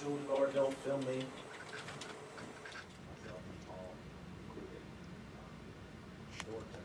do, Lord, don't fill me. Short.